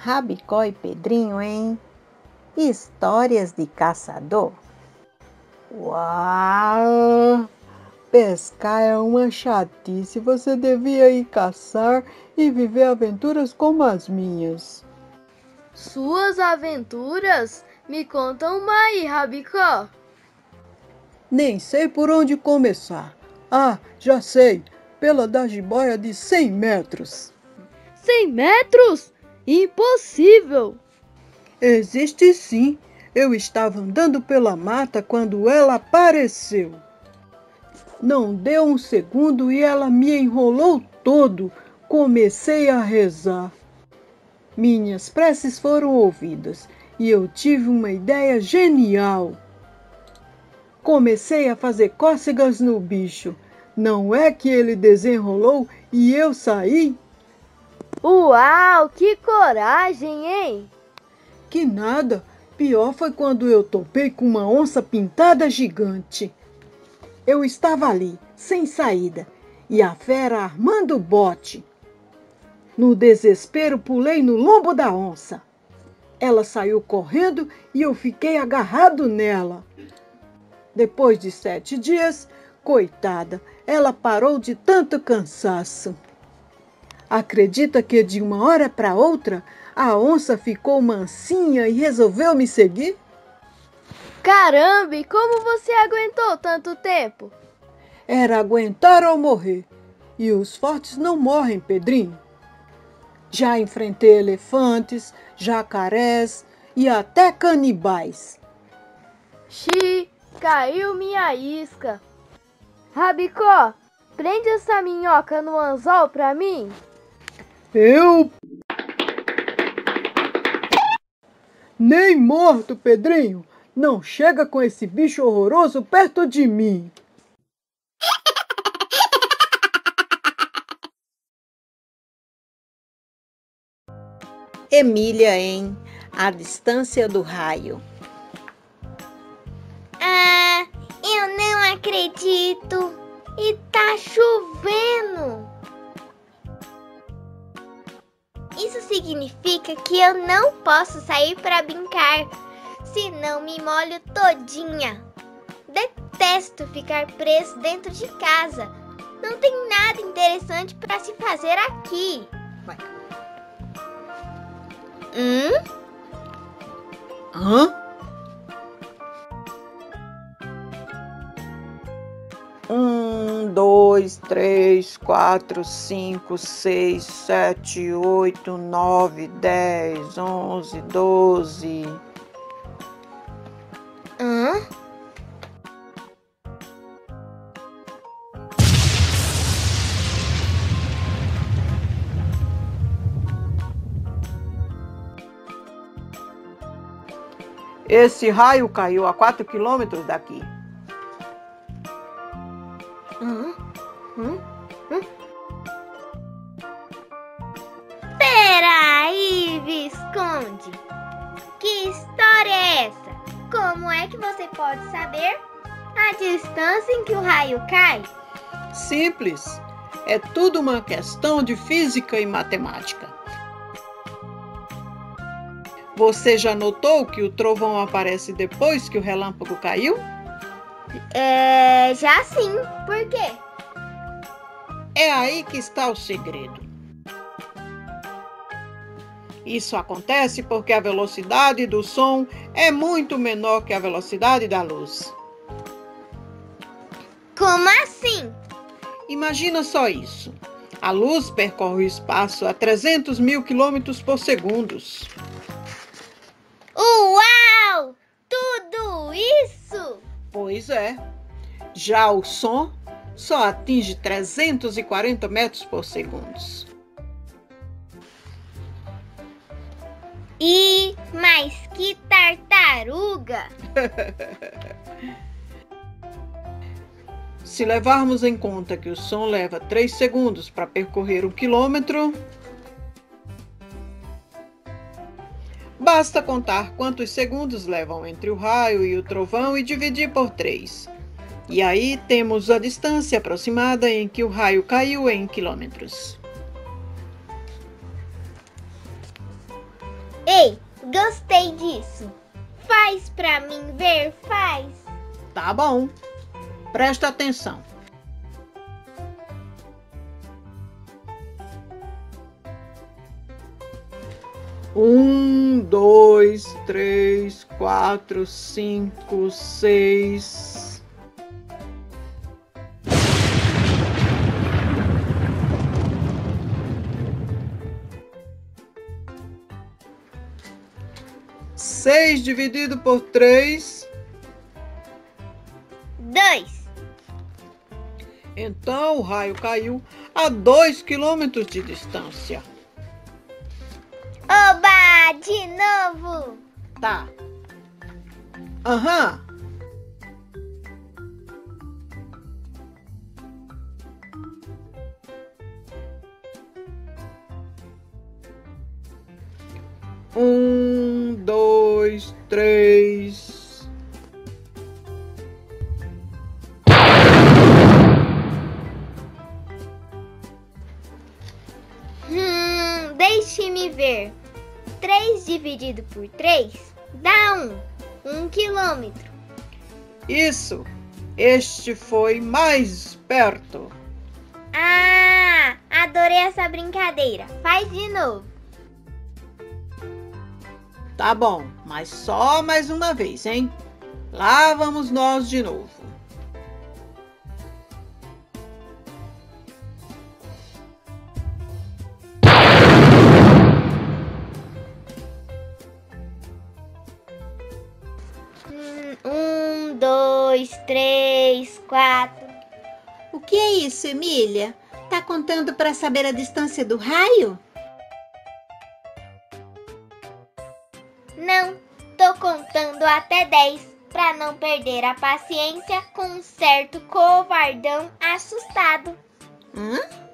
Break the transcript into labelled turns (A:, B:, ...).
A: Rabicó e Pedrinho em Histórias de Caçador.
B: Uau! Pescar é uma chatice. Você devia ir caçar e viver aventuras como as minhas.
C: Suas aventuras? Me conta uma aí, Rabicó.
B: Nem sei por onde começar. Ah, já sei. Pela da jiboia de 100 metros.
C: 100 metros? Impossível!
B: Existe sim. Eu estava andando pela mata quando ela apareceu. Não deu um segundo e ela me enrolou todo. Comecei a rezar. Minhas preces foram ouvidas e eu tive uma ideia genial. Comecei a fazer cócegas no bicho. Não é que ele desenrolou e eu saí?
C: Uau, que coragem, hein?
B: Que nada. Pior foi quando eu topei com uma onça pintada gigante. Eu estava ali, sem saída, e a fera armando o bote. No desespero, pulei no lombo da onça. Ela saiu correndo e eu fiquei agarrado nela. Depois de sete dias, coitada, ela parou de tanto cansaço. Acredita que de uma hora para outra a onça ficou mansinha e resolveu me seguir?
C: Caramba, e como você aguentou tanto tempo?
B: Era aguentar ou morrer. E os fortes não morrem, Pedrinho. Já enfrentei elefantes, jacarés e até canibais.
C: Xi, caiu minha isca. Rabicó, prende essa minhoca no anzol pra mim.
B: Eu. Nem morto, Pedrinho! Não chega com esse bicho horroroso perto de mim!
A: Emília em A Distância do Raio.
D: Ah, eu não acredito! E tá chovendo! Isso significa que eu não posso sair para brincar, senão me molho todinha. Detesto ficar preso dentro de casa. Não tem nada interessante para se fazer aqui. Vai. Hum?
B: Hã? Dois, três, quatro, cinco, seis, sete, oito, nove, dez, onze, doze.
D: Hã?
B: Esse raio caiu a quatro quilômetros daqui.
D: História é essa? Como é que você pode saber a distância em que o raio cai?
B: Simples. É tudo uma questão de física e matemática. Você já notou que o trovão aparece depois que o relâmpago caiu?
D: É, já sim. Por quê?
B: É aí que está o segredo. Isso acontece porque a velocidade do som é muito menor que a velocidade da luz.
D: Como assim?
B: Imagina só isso. A luz percorre o espaço a 300 mil quilômetros por segundo.
D: Uau! Tudo isso?
B: Pois é. Já o som só atinge 340 metros por segundo.
D: E mas que tartaruga!
B: Se levarmos em conta que o som leva 3 segundos para percorrer um quilômetro, basta contar quantos segundos levam entre o raio e o trovão e dividir por 3. E aí temos a distância aproximada em que o raio caiu em quilômetros.
D: Gostei disso. Faz pra mim ver, faz.
B: Tá bom. Presta atenção. Um, dois, três, quatro, cinco, seis. Seis dividido por três.
D: Dois.
B: Então o raio caiu a dois quilômetros de distância.
D: Oba! De novo!
B: Tá. Aham. Um,
D: dividido por 3 dá 1. Um, um quilômetro.
B: Isso. Este foi mais perto.
D: Ah, adorei essa brincadeira. Faz de novo.
B: Tá bom, mas só mais uma vez, hein? Lá vamos nós de novo.
D: Dois, três, quatro.
A: O que é isso, Emília? Tá contando para saber a distância do raio?
D: Não, tô contando até 10 para não perder a paciência com um certo covardão assustado.
A: Hã?